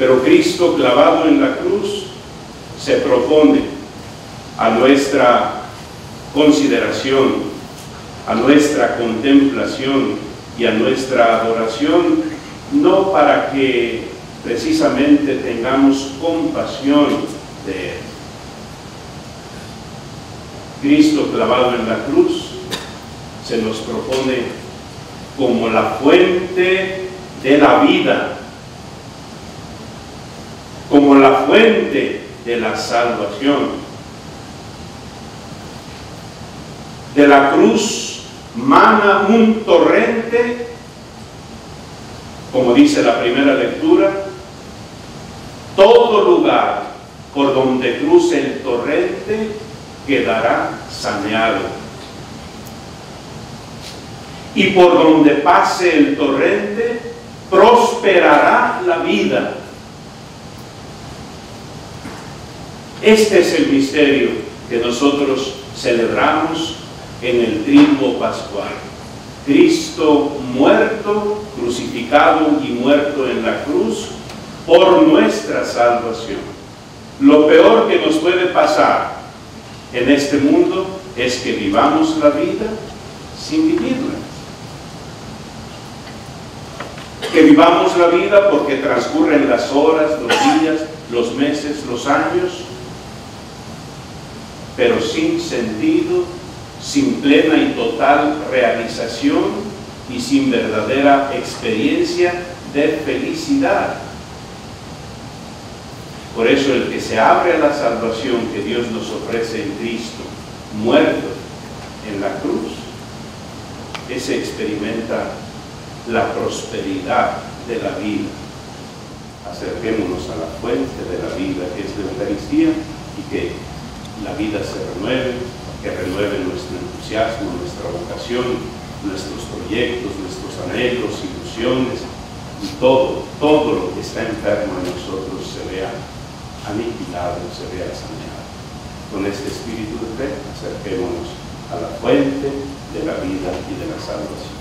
Pero Cristo clavado en la cruz se propone a nuestra consideración, a nuestra contemplación y a nuestra adoración, no para que precisamente tengamos compasión de Él. Cristo clavado en la cruz se nos propone como la fuente de la vida, como la fuente de la salvación. De la cruz mana un torrente, como dice la primera lectura, todo lugar por donde cruce el torrente quedará saneado. Y por donde pase el torrente, prosperará la vida. Este es el misterio que nosotros celebramos en el triunfo pascual. Cristo muerto, crucificado y muerto en la cruz por nuestra salvación. Lo peor que nos puede pasar en este mundo es que vivamos la vida sin vivirla. Que vivamos la vida porque transcurren las horas, los días, los meses, los años, pero sin sentido, sin plena y total realización y sin verdadera experiencia de felicidad. Por eso el que se abre a la salvación que Dios nos ofrece en Cristo, muerto en la cruz, ese experimenta la prosperidad de la vida. Acerquémonos a la fuente de la vida que es la Eucaristía y que la vida se renueve, que renueve nuestro entusiasmo, nuestra vocación, nuestros proyectos, nuestros anhelos, ilusiones y todo, todo lo que está enfermo en nosotros se vea aniquilado, se vea saneado. Con este espíritu de fe acerquémonos a la fuente de la vida y de la salvación.